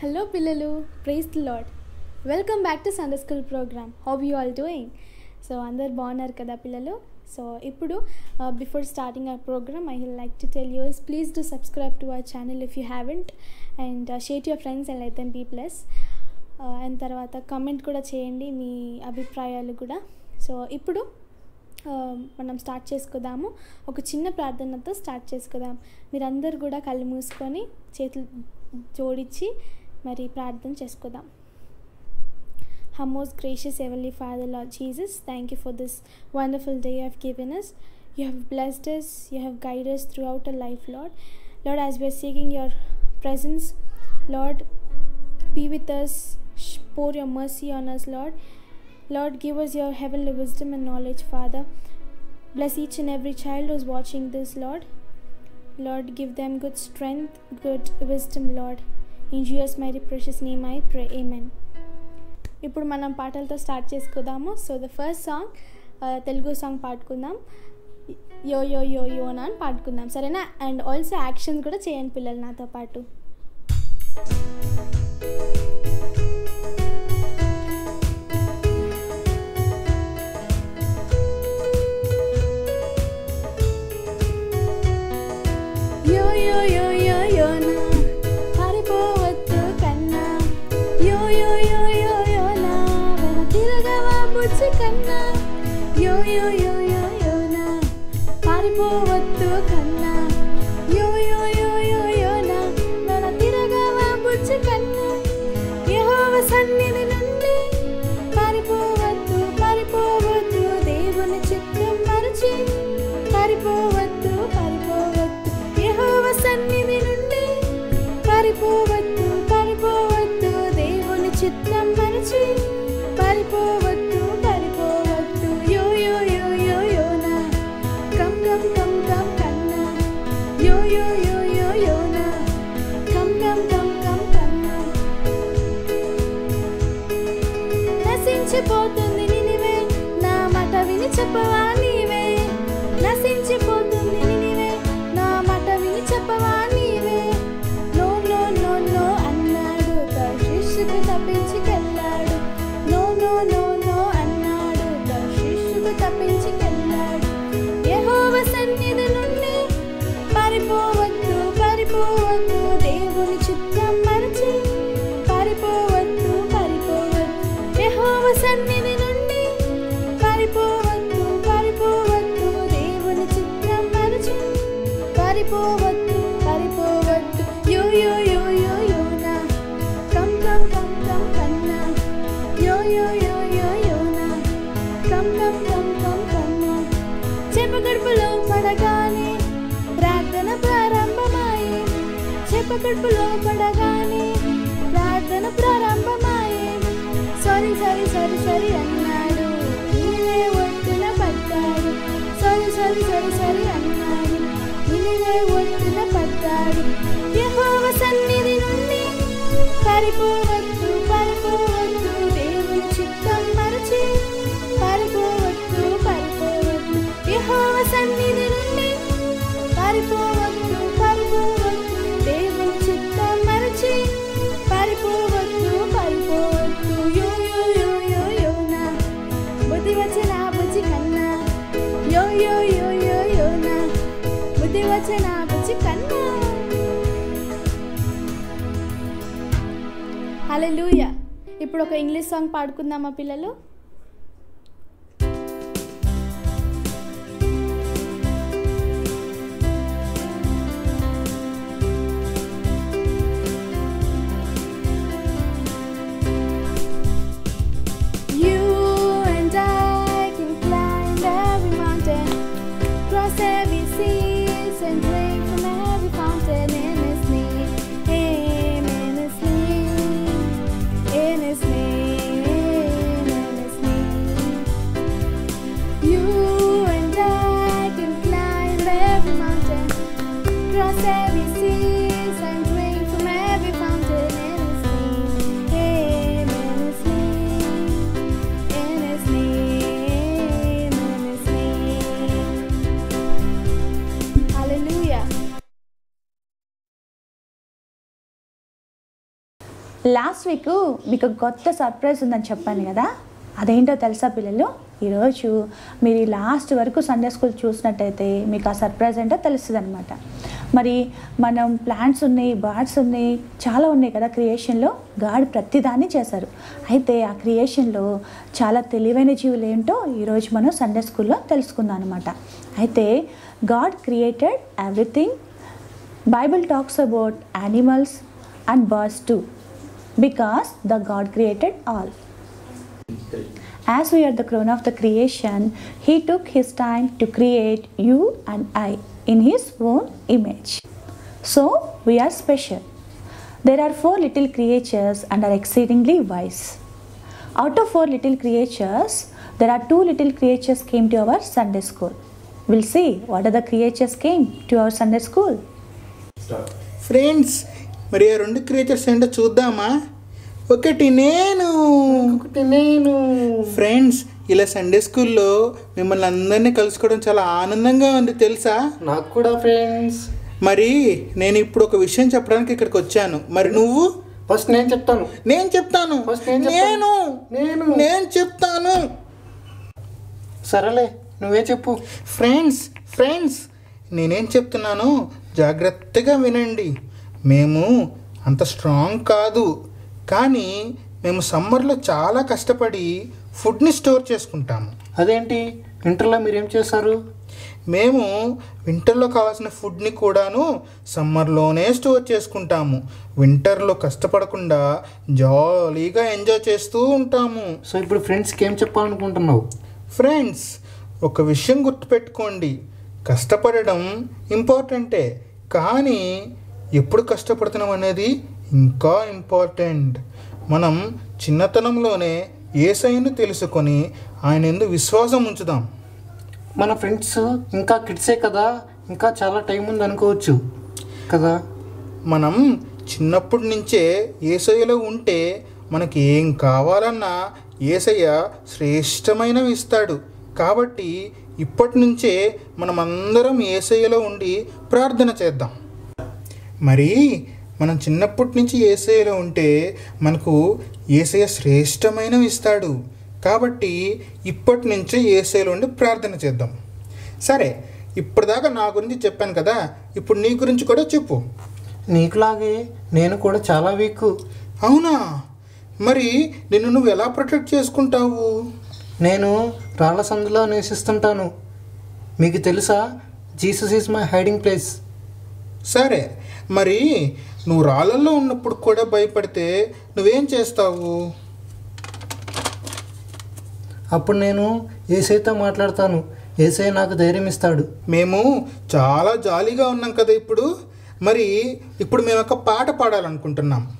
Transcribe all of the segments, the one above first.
Hello పిల్లలు. Praise lord welcome back to Sunday school program how you all doing so అందరు బాగున్నారు కదా పిల్లలు? సో ఇప్పుడు before starting our program I like to tell you please to subscribe to our channel if you haven't and share your friends and like then B plus and తర్వాత comment కూడా చేయండి మీ అభిప్రాయాలు కూడా. సో ఇప్పుడు um, మనం start చేసుకుందాము. ఒక చిన్న ప్రార్థనతో స్టార్ట్ చేసుకుందాం. మీరందరూ కూడా కళ్ళు మూసుకొని చేతులు జోడించి మరి ప్రార్థన చేసుకుందాం Our most gracious Heavenly Father, Lord Jesus, thank you for this wonderful day you have given us. You have blessed us, you have guided us throughout our life, Lord. Lord, as we are seeking your presence, Lord, be with us, sh- pour your mercy on us, Lord. Lord, give us your heavenly wisdom and knowledge, Father. Bless each and every child who's watching this, Lord. Lord, give them good strength, good wisdom, Lord. In Jesus' my precious name I pray amen ఇప్పుడు మనం పాటలతో start చేసుకుందాము. So the first song Telugu song పాడుకుందాం. యో యో యో యో అని పాడుకుందాం. సరేనా? అండ్ ఆల్సో యాక్షన్స్ కూడా చేయండి పిల్లలు నాతో పాటు. পরিপূর্ণ पकड़ पलो बड़ा బుద్ధి వచ్చిన బుజ్జి కన్నా. హల్లెలూయా ఇప్పుడు ఒక ఇంగ్లీష్ సాంగ్ పాడుకుందామా పిల్లలు? లాస్ట్ వీక్ మీకు కొత్త సర్ప్రైజ్ ఉందని చెప్పాను కదా. అదేంటో తెలుసా పిల్లలు? ఈరోజు మీరు లాస్ట్ వరకు సండే స్కూల్ చూసినట్టయితే మీకు ఆ సర్ప్రైజ్ ఏంటో తెలుస్తుంది అనమాట మరి మనం ప్లాంట్స్ ఉన్నాయి బర్డ్స్ ఉన్నాయి చాలా ఉన్నాయి కదా క్రియేషన్లో గాడ్ ప్రతిదాన్ని చేశారు. అయితే ఆ క్రియేషన్లో చాలా తెలివైన జీవులు ఏంటో ఈరోజు మనం సండే స్కూల్లో తెలుసుకుందాం అనమాట అయితే God created everything Bible talks about animals and birds too because the God created all. As we are the crown of the creation, He took His time to create you and I in His own image. So we are special. There are four little creatures and are exceedingly wise. Out of four little creatures, there are two little creatures came to our Sunday school. We'll see what are the creatures came to our Sunday school. Stop. Friends, మరి ఆ రెండు creatures ఏంటో చూద్దామా? ఒకటి నేను. ఒకటి నేను. Friends ఇలా సండే స్కూల్లో మిమ్మల్ని అందరినీ కలుసుకోవడం చాలా ఆనందంగా ఉంది తెలుసా? నాకు కూడా ఫ్రెండ్స్ మరి నేను ఇప్పుడు ఒక విషయం చెప్పడానికి ఇక్కడికి వచ్చాను. మరి నువ్వు? ఫస్ట్ నేను చెప్తాను. నేను చెప్తాను. నేను నేను. నేను. చెప్తాను. సరేలే నువ్వే చెప్పు. ఫ్రెండ్స్ ఫ్రెండ్స్ నేనేం చెప్తున్నానో జాగ్రత్తగా వినండి. మేము అంత స్ట్రాంగ్ కాదు. కానీ మేము సమ్మర్లో చాలా కష్టపడి ఫుడ్ని స్టోర్ చేసుకుంటాము. అదేంటి? ఇంటర్లో మీరేం చేశారు? మేము వింటర్లో కావాల్సిన ఫుడ్ని కూడాను సమ్మర్లోనే స్టోర్ చేసుకుంటాము. వింటర్లో కష్టపడకుండా జాలీగా ఎంజాయ్ చేస్తూ ఉంటాము. సో ఇప్పుడు ఫ్రెండ్స్కి ఏం చెప్పాలనుకుంటున్నావు? ఫ్రెండ్స్ ఒక విషయం గుర్తుపెట్టుకోండి. కష్టపడడం ఇంపార్టెంటే కానీ ఎప్పుడు కష్టపడుతున్నాం అనేది ఇంకా ఇంపార్టెంట్ మనం చిన్నతనంలోనే ఏసైను తెలుసుకొని ఆయన ఎందు విశ్వాసం ఉంచుదాం. మన ఫ్రెండ్స్ ఇంకా కిడ్సే కదా ఇంకా చాలా టైం ఉంది అనుకోవచ్చు కదా? మనం చిన్నప్పటి నుంచే ఏసయ్యలో ఉంటే మనకి ఏం కావాలన్నా ఏసయ్య శ్రేష్టమైనవి ఇస్తాడు. కాబట్టి ఇప్పటి నుంచే మనం అందరం ఏసయ్యలో ఉండి ప్రార్థన చేద్దాం. మరి మనం చిన్నప్పటి నుంచి ఏసయ్యలో ఉంటే మనకు ఏసయ్య శ్రేష్టమైనవి ఇస్తాడు. కాబట్టి ఇప్పటి నుంచే ఏసయ్యలో ఉండి ప్రార్థన చేద్దాం. సరే ఇప్పటిదాకా నా గురించి చెప్పాను కదా ఇప్పుడు నీ గురించి కూడా చెప్పు. నీకులాగే నేను కూడా చాలా వీక్. అవునా? మరి నిన్ను నువ్వు ఎలా ప్రొటెక్ట్ చేసుకుంటావు? నేను రాళ్ళ సందులో నివసిస్తుంటాను. మీకు తెలుసా? Jesus is my hiding place. సరే మరి నువ్వు రాళ్ళల్లో ఉన్నప్పుడు కూడా భయపడితే నువ్వేం చేస్తావు? అప్పుడు నేను ఏసైతో మాట్లాడతాను. ఏసై నాకు ధైర్యం ఇస్తాడు. మేము చాలా జాలీగా ఉన్నాం కదా ఇప్పుడు. మరి ఇప్పుడు మేము ఒక పాట పాడాలనుకుంటున్నాం.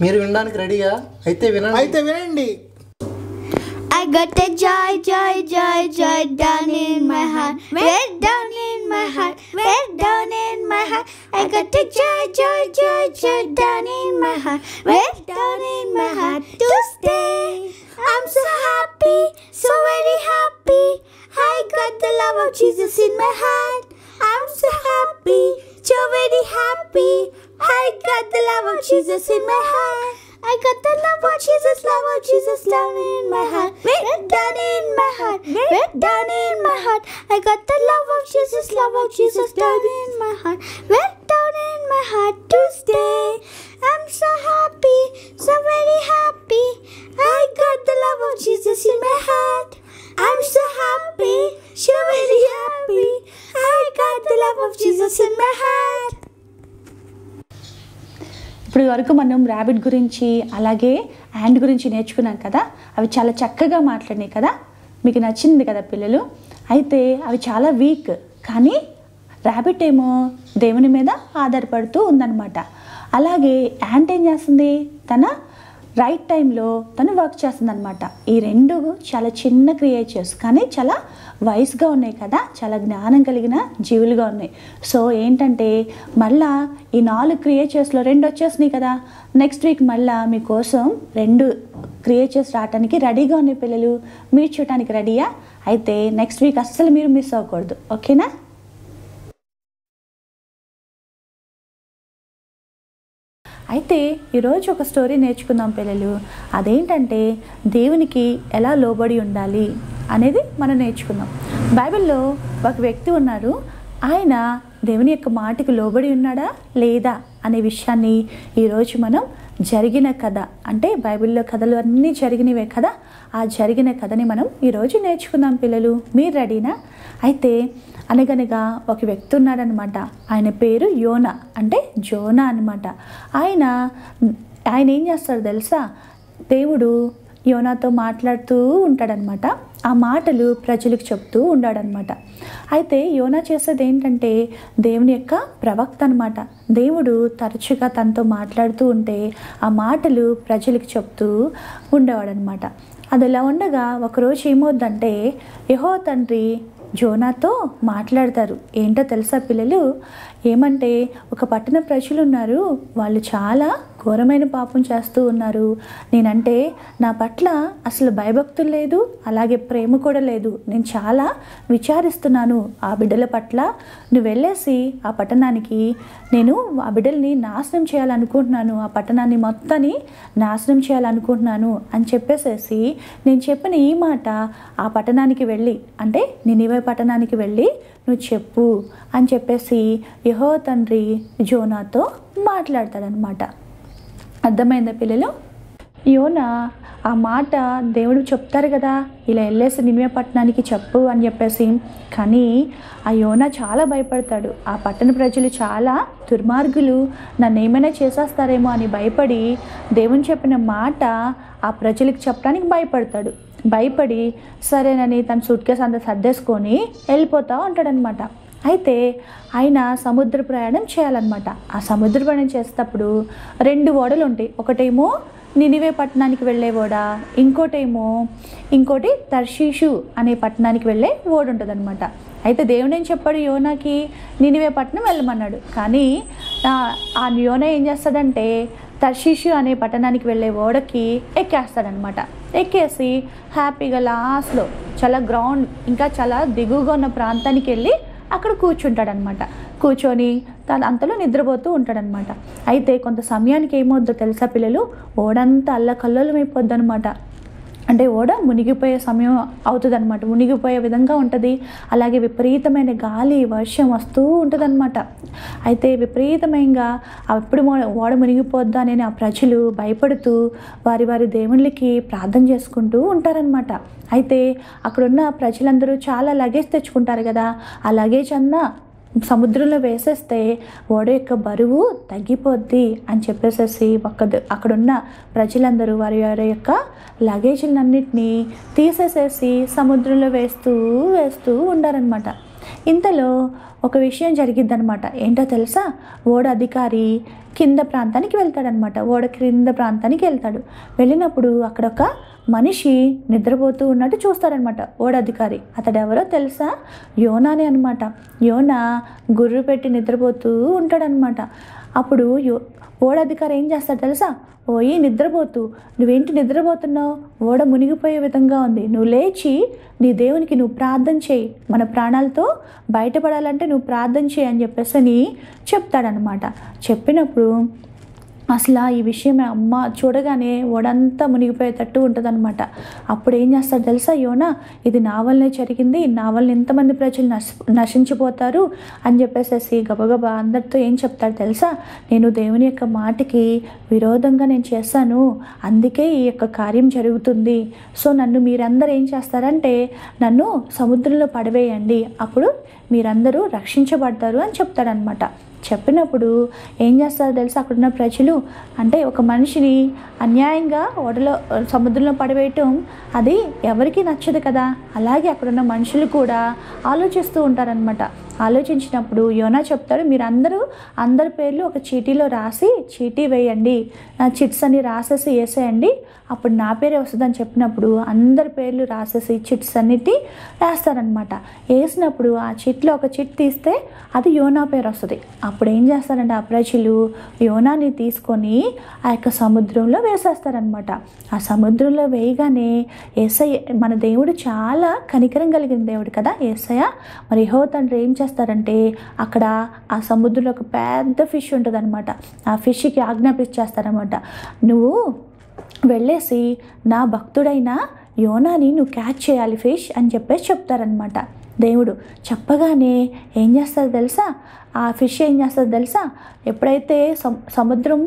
మీరు వినడానికి రెడీయా? అయితే వినండి. అయితే వినండి. I got the joy, joy, joy, joy down in my heart. Way down in my heart. Way down in my heart. I got the joy, joy, joy, joy down in my heart. Way down in my heart to stay. I'm so happy, so very happy. I got the love of Jesus in my heart. I'm so happy, so very happy. I got the love of Jesus in my heart. I got the love of Jesus, love of Jesus down in my heart. Way down in my heart. Way down in my heart. I got the love of Jesus, love of Jesus down in my heart. Way down in my heart to stay. I'm so happy, so very happy. I got the love of Jesus in my heart. I'm so happy, so ఇప్పటి వరకు మనం rabbit గురించి అలాగే and గురించి నేర్చుకున్నాం కదా అవి చాలా చక్కగా మాట్లాడినాయి కదా. మీకు నచ్చింది కదా పిల్లలు? అయితే అవి చాలా వీక్ కానీ ర్యాబిట్ ఏమో దేవుని మీద ఆధారపడుతూ ఉందన్నమాట. అలాగే యాంట్ ఏం చేస్తుంది? తన రైట్ టైంలో తను వర్క్ చేస్తుంది అనమాట ఈ రెండు చాలా చిన్న క్రియేచర్స్ కానీ చాలా వయసుగా ఉన్నాయి కదా. చాలా జ్ఞానం కలిగిన జీవులుగా ఉన్నాయి. సో ఏంటంటే మళ్ళా ఈ నాలుగు క్రియేచర్స్లో రెండు వచ్చేసినాయి కదా. నెక్స్ట్ వీక్ మళ్ళా మీకోసం రెండు క్రియేచర్స్ రావడానికి రెడీగా ఉన్నాయి పిల్లలు. మీరు చూడటానికి రెడీయా అయితే నెక్స్ట్ వీక్ అస్సలు మీరు మిస్ అవ్వకూడదు. ఓకేనా అయితే ఈరోజు ఒక స్టోరీ నేర్చుకుందాం పిల్లలు. అదేంటంటే దేవునికి ఎలా లోబడి ఉండాలి అనేది మనం నేర్చుకుందాం. బైబిల్లో ఒక వ్యక్తి ఉన్నారు. ఆయన దేవుని యొక్క మాటకి లోబడి ఉన్నాడా లేదా అనే విషయాన్ని ఈరోజు మనం జరిగిన కథ అంటే బైబిల్లో కథలు అన్నీ జరిగినవే కదా ఆ జరిగిన కథని మనం ఈరోజు నేర్చుకుందాం పిల్లలు. మీరు రెడీనా? అయితే అనగనగా ఒక వ్యక్తి ఉన్నాడనమాట ఆయన పేరు యోనా అంటే జోనా అనమాట ఆయన ఆయన ఏం చేస్తాడు తెలుసా? దేవుడు యోనాతో మాట్లాడుతూ ఉంటాడనమాట ఆ మాటలు ప్రజలకు చెప్తూ ఉన్నాడనమాట అయితే యోనా చేసేది ఏంటంటే దేవుని యొక్క ప్రవక్త అనమాట దేవుడు తరచుగా తనతో మాట్లాడుతూ ఉంటే ఆ మాటలు ప్రజలకు చెప్తూ ఉండేవాడనమాట అది ఎలా ఉండగా ఒకరోజు ఏమవుద్దంటే యహో తండ్రి జోనాతో మాట్లాడతారు. ఏంటో తెలుసా పిల్లలు? ఏమంటే ఒక పట్టణ ప్రజలు ఉన్నారు వాళ్ళు చాలా ఘోరమైన పాపం చేస్తూ ఉన్నారు. నేనంటే నా పట్ల అసలు భయభక్తులు లేదు అలాగే ప్రేమ కూడా లేదు. నేను చాలా విచారిస్తున్నాను ఆ బిడ్డల పట్ల. నువ్వు వెళ్ళేసి ఆ పట్టణానికి నేను ఆ బిడ్డల్ని నాశనం చేయాలనుకుంటున్నాను ఆ పట్టణాన్ని మొత్తాన్ని నాశనం చేయాలనుకుంటున్నాను అని చెప్పేసేసి నేను చెప్పిన ఈ మాట ఆ పట్టణానికి వెళ్ళి అంటే నినివే పట్టణానికి వెళ్ళి నువ్వు చెప్పు అని చెప్పేసి యహో తండ్రి జోనాతో మాట్లాడతాడనమాట అర్థమైందా పిల్లలు? యోన ఆ మాట దేవుడు చెప్తారు కదా ఇలా వెళ్ళేసి నినివే పట్టణానికి చెప్పు అని చెప్పేసి. కానీ ఆ యోన చాలా భయపడతాడు. ఆ పట్టణ ప్రజలు చాలా దుర్మార్గులు. నన్ను ఏమైనా చేసేస్తారేమో అని భయపడి దేవుని చెప్పిన మాట ఆ ప్రజలకు చెప్పడానికి భయపడతాడు. భయపడి సరేనని తన సూట్ కేసు అంతా సర్దేసుకొని వెళ్ళిపోతూ ఉంటాడనమాట అయితే ఆయన సముద్ర ప్రయాణం చేయాలన్నమాట. ఆ సముద్ర ప్రయాణం చేసేటప్పుడు రెండు ఓడలు ఉంటాయి. ఒకటేమో నినివే పట్టణానికి వెళ్ళే ఓడ ఇంకోటేమో ఇంకోటి తర్షీషు అనే పట్టణానికి వెళ్ళే ఓడ ఉంటుందన్నమాట. అయితే దేవుడు ఏం చెప్పాడు? యోనాకి నినివే పట్టణం వెళ్ళమన్నాడు. కానీ ఆ- యోన ఏం చేస్తాడంటే తర్షీషు అనే పట్టణానికి వెళ్ళే ఓడకి ఎక్కేస్తాడనమాట ఎక్కేసి హ్యాపీగా లాస్ట్లో చాలా గ్రౌండ్ ఇంకా చాలా దిగువగా ఉన్న ప్రాంతానికి వెళ్ళి అక్కడ కూర్చుంటాడనమాట. కూర్చొని తను అంతలో నిద్రపోతూ ఉంటాడనమాట. అయితే కొంత సమయానికి ఏమవుద్దో తెలుసా పిల్లలు? ఓడంతా అల్లకల్లోలం అయిపోద్ది అనమాట అంటే ఓడ మునిగిపోయే సమయం అవుతుంది అనమాట మునిగిపోయే విధంగా ఉంటుంది. అలాగే విపరీతమైన గాలి వర్షం వస్తూ ఉంటుందన్నమాట. అయితే విపరీతమైనగా అప్పుడు ఓడ మునిగిపోద్దా అని ఆ ప్రజలు భయపడుతూ వారి వారి దేవుళ్ళకి ప్రార్థన చేసుకుంటూ ఉంటారనమాట అయితే అక్కడున్న ప్రజలందరూ చాలా లగేజ్ తెచ్చుకుంటారు కదా. ఆ లగేజ్ అన్నా సముద్రంలో వేసేస్తే ఓడ యొక్క బరువు తగ్గిపోద్ది అని చెప్పేసేసి ఒక అక్కడున్న ప్రజలందరూ వారి వారి యొక్క లగేజీలన్నింటినీ తీసేసేసి సముద్రంలో వేస్తూ వేస్తూ ఉండారనమాట ఇంతలో ఒక విషయం జరిగిద్దనమాట ఏంటో తెలుసా? ఓడ అధికారి కింద ప్రాంతానికి వెళ్తాడనమాట ఓడ క్రింద ప్రాంతానికి వెళ్తాడు. వెళ్ళినప్పుడు అక్కడ ఒక మనిషి నిద్రపోతూ ఉన్నట్టు చూస్తాడనమాట ఓడ అధికారి. అతడు ఎవరో తెలుసా? యోనానే అనమాట యోనా గుర్రు పెట్టి నిద్రపోతూ ఉంటాడనమాట అప్పుడు యో ఓడ అధికారి ఏం చేస్తాడు తెలుసా? ఓయి నిద్రపోతూ. నువ్వేంటి నిద్రపోతున్నావు? ఓడ మునిగిపోయే విధంగా ఉంది. నువ్వు లేచి నీ దేవునికి నువ్వు ప్రార్థన చేయి. మన ప్రాణాలతో బయటపడాలంటే నువ్వు ప్రార్థన చేయి అని చెప్పేసి అని చెప్తాడనమాట చెప్పినప్పుడు అసలు ఈ విషయం అమ్మ చూడగానే ఓడంతా మునిగిపోయేటట్టు ఉంటుందన్నమాట. అప్పుడు ఏం చేస్తారు తెలుసా యోనా? ఇది నా వల్లనే జరిగింది నా వల్ల ఎంతమంది ప్రజలు నశ నశించిపోతారు అని చెప్పేసేసి గబగబా అందరితో ఏం చెప్తాడు తెలుసా? నేను దేవుని యొక్క మాటకి విరోధంగా నేను చేశాను అందుకే ఈ యొక్క కార్యం జరుగుతుంది. సో నన్ను మీరందరూ ఏం చేస్తారంటే నన్ను సముద్రంలో పడవేయండి అప్పుడు మీరందరూ రక్షించబడతారు అని చెప్తాడనమాట చెప్పినప్పుడు ఏం చేస్తారో తెలుసు? అక్కడున్న ప్రజలు అంటే ఒక మనిషిని అన్యాయంగా ఓడలో సముద్రంలో పడవేయటం అది ఎవరికీ నచ్చదు కదా. అలాగే అక్కడున్న మనుషులు కూడా ఆలోచిస్తూ ఉంటారనమాట ఆలోచించినప్పుడు యోనా చెప్తాడు మీరందరూ అందరి పేర్లు ఒక చీటీలో రాసి చీటీ వేయండి. ఆ చిట్స్ అని రాసేసి వేసేయండి. అప్పుడు నా పేరే వస్తుందని చెప్పినప్పుడు అందరి పేర్లు రాసేసి చిట్స్ అన్నిటి రాస్తారనమాట వేసినప్పుడు ఆ చిట్లో ఒక చిట్ తీస్తే అది యోనా పేరు వస్తుంది. అప్పుడు ఏం చేస్తారంటే ఆ ప్రజలు యోనాని తీసుకొని ఆ యొక్క సముద్రంలో వేసేస్తారనమాట ఆ సముద్రంలో వేయగానే ఏసై మన దేవుడు చాలా కనికరం కలిగిన దేవుడు కదా వచ్చేసాయా మరి యహో తండ్రి ఏం చేస్తారంటే అక్కడ ఆ సముద్రంలో ఒక పెద్ద ఫిష్ ఉంటుంది అనమాట ఆ ఫిష్కి ఆజ్ఞాపించేస్తారనమాట నువ్వు వెళ్ళేసి నా భక్తుడైన యోనాని నువ్వు క్యాచ్ చేయాలి ఫిష్ అని చెప్పేసి చెప్తారనమాట దేవుడు చెప్పగానే ఏం చేస్తారు తెలుసా? ఆ ఫిష్ ఏం చేస్తుంది తెలుసా? ఎప్పుడైతే సము సముద్రం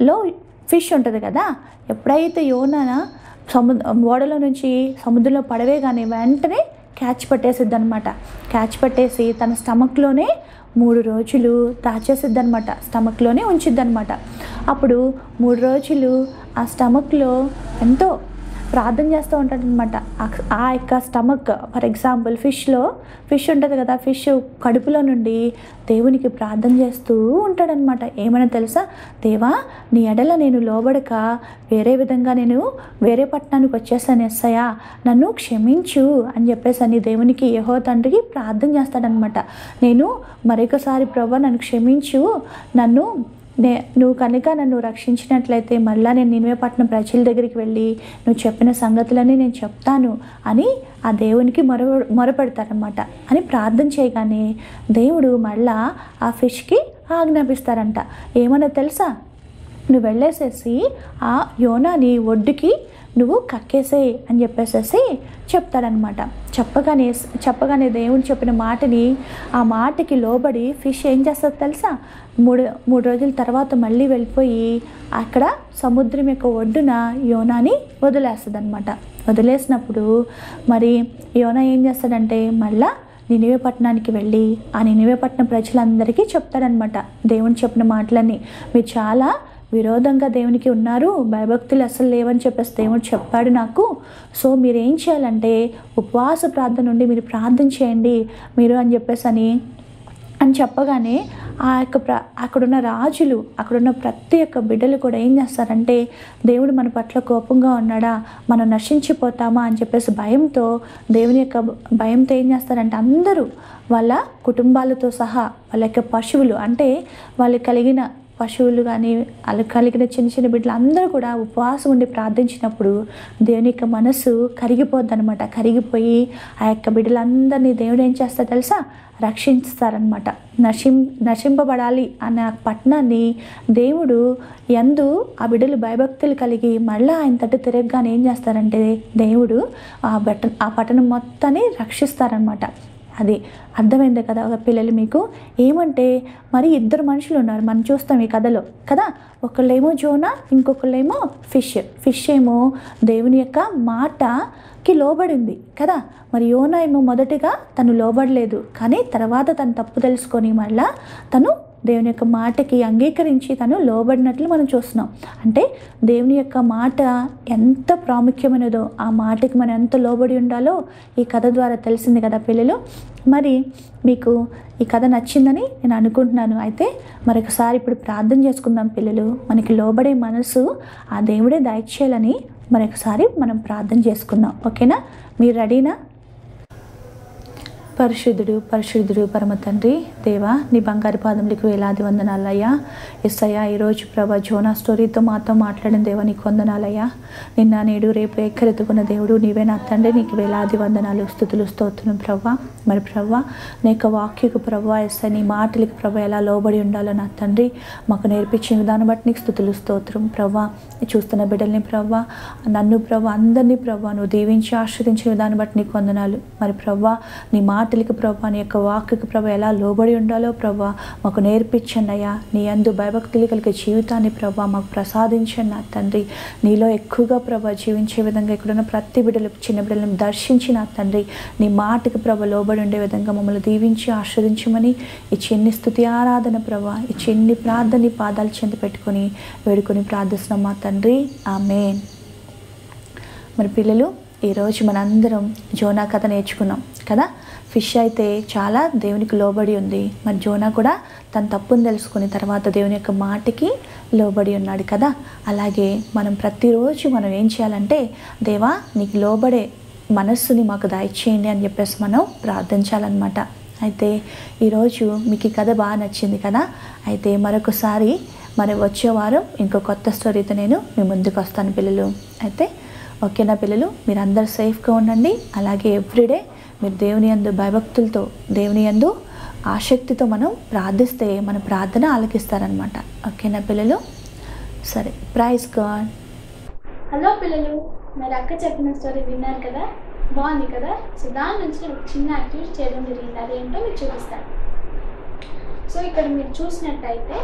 లో ఫిష్ ఉంటుంది కదా ఎప్పుడైతే యోనా సముద్ర ఓడలో నుంచి సముద్రంలో పడవేగానే వెంటనే క్యాచ్ పట్టేసిద్ది అనమాట క్యాచ్ పట్టేసి తన స్టమక్లోనే మూడు రోజులు దాచేసిద్ది అనమాట స్టమక్లోనే ఉంచిద్ది అనమాట అప్పుడు మూడు రోజులు ఆ స్టమక్లో ఎంతో ప్రార్థన చేస్తూ ఉంటాడనమాట ఆ యొక్క స్టమక్ ఫర్ ఎగ్జాంపుల్ ఫిష్లో ఫిష్ ఉంటుంది కదా ఫిష్ కడుపులో నుండి దేవునికి ప్రార్థన చేస్తూ ఉంటాడనమాట ఏమైనా తెలుసా? దేవా నీ ఎడల నేను లోబడక వేరే విధంగా నేను వేరే పట్టణానికి వచ్చేసాను ఎస్సయా నన్ను క్షమించు అని చెప్పేసి అని దేవునికి యహో తండ్రికి ప్రార్థన చేస్తాడనమాట నేను మరొకసారి ప్రభా నన్ను క్షమించు. నన్ను నే నువ్వు కనుక నన్ను రక్షించినట్లయితే మళ్ళా నేను నినవేపట్నం ప్రజల దగ్గరికి వెళ్ళి నువ్వు చెప్పిన సంగతులన్నీ నేను చెప్తాను అని ఆ దేవునికి మొర మొరపెడతారనమాట అని ప్రార్థన చేయగానే దేవుడు మళ్ళా ఆ ఫిష్కి ఆజ్ఞాపిస్తారంట. ఏమన్నా తెలుసా? నువ్వు వెళ్ళేసేసి ఆ యోనాని ఒడ్డుకి నువ్వు కక్కేసే అని చెప్పేసేసి చెప్తాడనమాట. చెప్పగానే చెప్పగానే దేవుడు చెప్పిన మాటని ఆ మాటకి లోబడి ఫిష్ ఏం చేస్తుంది తెలుసా? మూడు మూడు రోజుల తర్వాత మళ్ళీ వెళ్ళిపోయి అక్కడ సముద్రం యొక్క ఒడ్డున యోనాని వదిలేస్తుంది అనమాట వదిలేసినప్పుడు మరి యోనా ఏం చేస్తాడంటే మళ్ళా నినివే పట్టణానికి వెళ్ళి ఆ నినివే పట్టణ ప్రజలందరికీ చెప్తాడనమాట దేవుని చెప్పిన మాటలన్నీ. మీరు చాలా విరోధంగా దేవునికి ఉన్నారు. భయభక్తులు అసలు లేవని చెప్పేసి దేవుడు చెప్పాడు నాకు. సో మీరు ఏం చేయాలంటే ఉపవాస ప్రార్థన నుండి మీరు ప్రార్థన చేయండి. మీరు అని చెప్పేసి అని అని చెప్పగానే ఆ యొక్క ప్ర అక్కడున్న రాజులు అక్కడున్న ప్రతి ఒక్క బిడ్డలు కూడా ఏం చేస్తారంటే దేవుడు మన పట్ల కోపంగా ఉన్నాడా మనం నశించిపోతామా అని చెప్పేసి భయంతో దేవుని యొక్క భయంతో ఏం చేస్తారంటే అందరూ వాళ్ళ కుటుంబాలతో సహా వాళ్ళ యొక్క పశువులు అంటే వాళ్ళు కలిగిన పశువులు కానీ వాళ్ళకి కలిగిన చిన్న చిన్న బిడ్డలు అందరూ కూడా ఉపవాసం ఉండి ప్రార్థించినప్పుడు దేవుని యొక్క మనసు కరిగిపోద్ది అనమాట కరిగిపోయి ఆ యొక్క బిడ్డలందరినీ దేవుడు ఏం చేస్తాడు తెలుసా? రక్షిస్తారనమాట నశిం నశింపబడాలి అనే పట్టణాన్ని దేవుడు ఎందు ఆ బిడ్డలు భయభక్తులు కలిగి మళ్ళీ ఆయన తట్టు తిరగగానే ఏం చేస్తారంటే దేవుడు ఆ బట్ట ఆ పట్టణం మొత్తాన్ని రక్షిస్తారనమాట అది అర్థమైంది కదా ఒక పిల్లలు మీకు? ఏమంటే మరి ఇద్దరు మనుషులు ఉన్నారు. మనం చూస్తాం ఈ కథలో కదా? ఒకళ్ళేమో జోనా ఇంకొకళ్ళేమో ఫిష్. ఫిష్ ఏమో దేవుని యొక్క మాటకి లోబడింది కదా? మరి యోనా ఏమో మొదటిగా తను లోబడలేదు కానీ తర్వాత తను తప్పు తెలుసుకొని మళ్ళా తను దేవుని యొక్క మాటకి అంగీకరించి తను లోబడినట్లు మనం చూస్తున్నాం. అంటే దేవుని యొక్క మాట ఎంత ప్రాముఖ్యమైనదో ఆ మాటకి మనం ఎంత లోబడి ఉండాలో ఈ కథ ద్వారా తెలిసింది కదా పిల్లలు. మరి మీకు ఈ కథ నచ్చిందని నేను అనుకుంటున్నాను. అయితే మరొకసారి ఇప్పుడు ప్రార్థన చేసుకుందాం పిల్లలు. మనకి లోబడే మనసు ఆ దేవుడే దయచేయాలని మరొకసారి మనం ప్రార్థన చేసుకుందాం. ఓకేనా? మీరు రెడీనా? పరిశుద్ధుడు పరిశుద్ధుడు పరమ తండ్రి దేవా నీ బంగారు పాదములకు వేలాది వందనాలయ్యా. ఎస్ఐయా ఈరోజు ప్రభా జోనా స్టోరీతో మాతో మాట్లాడిన దేవా నీకు వందనాలయ్యా. నిన్న నేడు రేపు ఎక్కరెత్తుకున్న దేవుడు నీవే నా తండ్రి నీకు వేలాది వందనాలు స్థుతులు స్తోత్రం ప్రవ్వా మరి ప్రవ్వా నీ యొక్క వాక్యకు ప్రవ్వా ఎస్ఐ నీ మాటలకు ప్రభా ఎలా లోబడి ఉండాలో నా తండ్రి మాకు నేర్పించిన విధానం బట్టి నీకు స్థుతులు స్తోత్రం ప్రవ్వా చూస్తున్న బిడ్డల్ని ప్రవ్వా నన్ను ప్రవ్వా అందరినీ ప్రవ్వా నువ్వు దీవించి ఆశ్రదించిన విధానం బట్టి నీకు వందనాలు. మరి ప్రవ్వా నీ మాట మాటలకి ప్రభా నీ యొక్క వాక్కి ప్రభా ఎలా లోబడి ఉండాలో ప్రభా మాకు నేర్పించండియా నీ అందు భయభక్తులు కలిగే జీవితాన్ని ప్రభా మాకు ప్రసాదించండి నా తండ్రి. నీలో ఎక్కువగా ప్రభా జీవించే విధంగా ఇక్కడున్న ప్రతి బిడ్డలు చిన్న బిడ్డలను దర్శించి నా తండ్రి. నీ మాటకి ప్రభ లోబడి ఉండే విధంగా మమ్మల్ని దీవించి ఆస్వాదించమని ఈ చిన్ని స్థుతి ఆరాధన ప్రభా ఈ చిన్ని ప్రార్థన నీ పాదాలు చెంత పెట్టుకొని వేడుకొని ప్రార్థిస్తున్నాం మా తండ్రి. ఆమెన్. మరి పిల్లలు ఈరోజు మనందరం జోనా కథ నేర్చుకున్నాం కదా? ఫిష్ అయితే చాలా దేవునికి లోబడి ఉంది. మరి జోనా కూడా తన తప్పును తెలుసుకుని తర్వాత దేవుని యొక్క మాటకి లోబడి ఉన్నాడు కదా. అలాగే మనం ప్రతిరోజు మనం ఏం చేయాలంటే దేవా నీకు లోబడే మనస్సుని మాకు దయచేయండి అని చెప్పేసి మనం ప్రార్థించాలన్నమాట. అయితే ఈరోజు మీకు ఈ కథ బాగా నచ్చింది కదా. అయితే మరొకసారి మరి వచ్చే వారం ఇంకో కొత్త స్టోరీతో నేను మీ ముందుకు వస్తాను పిల్లలు. అయితే ఓకేనా పిల్లలు? మీరు అందరు సేఫ్గా ఉండండి. అలాగే ఎవ్రీడే మీరు దేవుని యందు భయభక్తులతో దేవుని యందు ఆసక్తితో మనం ప్రార్థిస్తే మన ప్రార్థన ఆలకిస్తారనమాట ఓకేనా పిల్లలు? సరే ప్రైజ్ గాడ్ హలో పిల్లలు మరి అక్క చెప్పిన స్టోరీ విన్నారు కదా? బాగుంది కదా? సో దాని నుంచి ఒక చిన్న యాక్టివిటీ చేయడం జరిగింది. అదేంటో మీకు చూపిస్తాను. సో ఇక్కడ మీరు చూసినట్టయితే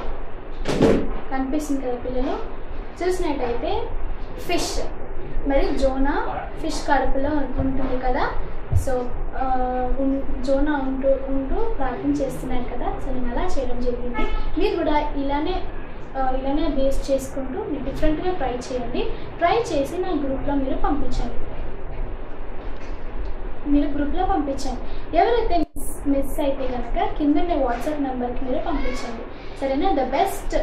కనిపిస్తుంది కదా పిల్లలు? చూసినట్టయితే ఫిష్ మరి జోనా ఫిష్ కడుపులో ఉంటుంది కదా? సో జోనా ఉంటూ ఉంటూ ప్రార్థన చేస్తున్నారు కదా. సో నేను అలా చేయడం జరిగింది. మీరు కూడా ఇలానే ఇలానే బేస్ చేసుకుంటూ మీరు డిఫరెంట్గా ట్రై చేయండి. ట్రై చేసి నా గ్రూప్లో మీరు పంపించండి. మీరు గ్రూప్లో పంపించండి. ఎవరైతే మిస్ మిస్ అయితే కనుక కింద ఉండే వాట్సాప్ నెంబర్కి మీరు పంపించండి. సరేనా? ద బెస్ట్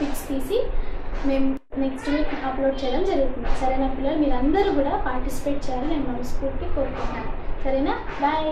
పిక్స్ తీసి మేము నెక్స్ట్ వీక్ అప్లోడ్ చేయడం జరుగుతుంది. సరేనా పిల్లలు? మీరందరూ కూడా పార్టిసిపేట్ చేయాలని నేను మనస్ఫూర్తి కోరుకుంటున్నాను. సరేనా బాయ్